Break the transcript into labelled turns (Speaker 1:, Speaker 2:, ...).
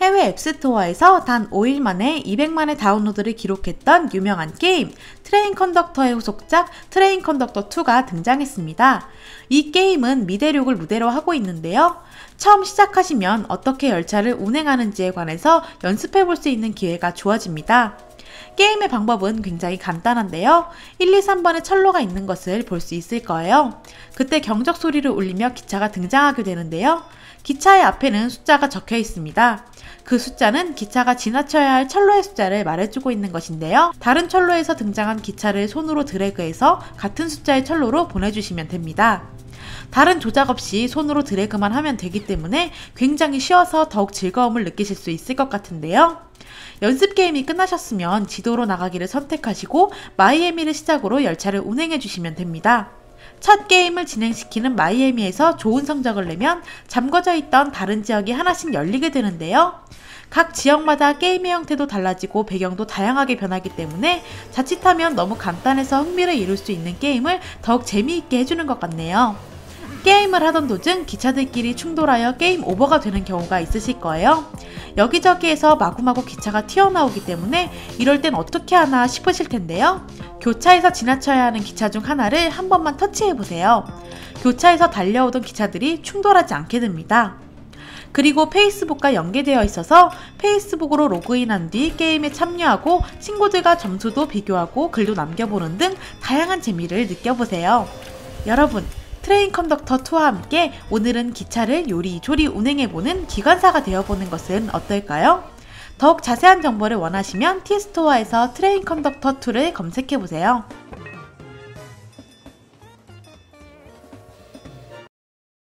Speaker 1: 앱스토어에서 단 5일 만에 200만의 다운로드를 기록했던 유명한 게임 Train Conductor의 후속작 Train Conductor 2가 등장했습니다. 이 게임은 미대륙을 무대로 하고 있는데요. 처음 시작하시면 어떻게 열차를 운행하는지에 관해서 연습해 볼 수 있는 기회가 주어집니다. 게임의 방법은 굉장히 간단한데요. 1, 2, 3번에 철로가 있는 것을 볼 수 있을 거예요. 그때 경적 소리를 울리며 기차가 등장하게 되는데요. 기차의 앞에는 숫자가 적혀 있습니다. 그 숫자는 기차가 지나쳐야 할 철로의 숫자를 말해주고 있는 것인데요. 다른 철로에서 등장한 기차를 손으로 드래그해서 같은 숫자의 철로로 보내주시면 됩니다. 다른 조작 없이 손으로 드래그만 하면 되기 때문에 굉장히 쉬워서 더욱 즐거움을 느끼실 수 있을 것 같은데요. 연습 게임이 끝나셨으면 지도로 나가기를 선택하시고 마이애미를 시작으로 열차를 운행해 주시면 됩니다. 첫 게임을 진행시키는 마이애미에서 좋은 성적을 내면 잠궈져 있던 다른 지역이 하나씩 열리게 되는데요. 각 지역마다 게임의 형태도 달라지고 배경도 다양하게 변하기 때문에 자칫하면 너무 간단해서 흥미를 이룰 수 있는 게임을 더욱 재미있게 해주는 것 같네요. 게임을 하던 도중 기차들끼리 충돌하여 게임 오버가 되는 경우가 있으실 거예요. 여기저기에서 마구마구 기차가 튀어나오기 때문에 이럴 땐 어떻게 하나 싶으실 텐데요. 교차에서 지나쳐야 하는 기차 중 하나를 한 번만 터치해 보세요. 교차에서 달려오던 기차들이 충돌하지 않게 됩니다. 그리고 페이스북과 연계되어 있어서 페이스북으로 로그인한 뒤 게임에 참여하고 친구들과 점수도 비교하고 글도 남겨보는 등 다양한 재미를 느껴보세요. 여러분, Train Conductor 2와 함께 오늘은 기차를 요리조리 운행해보는 기관사가 되어보는 것은 어떨까요? 더욱 자세한 정보를 원하시면 티스토어에서 트레인 컨덕터 2를 검색해보세요.